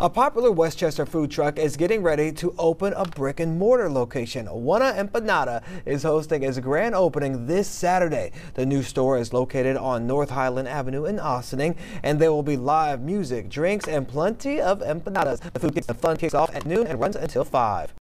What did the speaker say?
A popular Westchester food truck is getting ready to open a brick and mortar location. Wanna Empanada is hosting its grand opening this Saturday. The new store is located on North Highland Avenue in Ossining, and there will be live music, drinks, and plenty of empanadas. The food kicks the fun kicks off at noon and runs until 5.